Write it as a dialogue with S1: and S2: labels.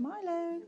S1: Milo.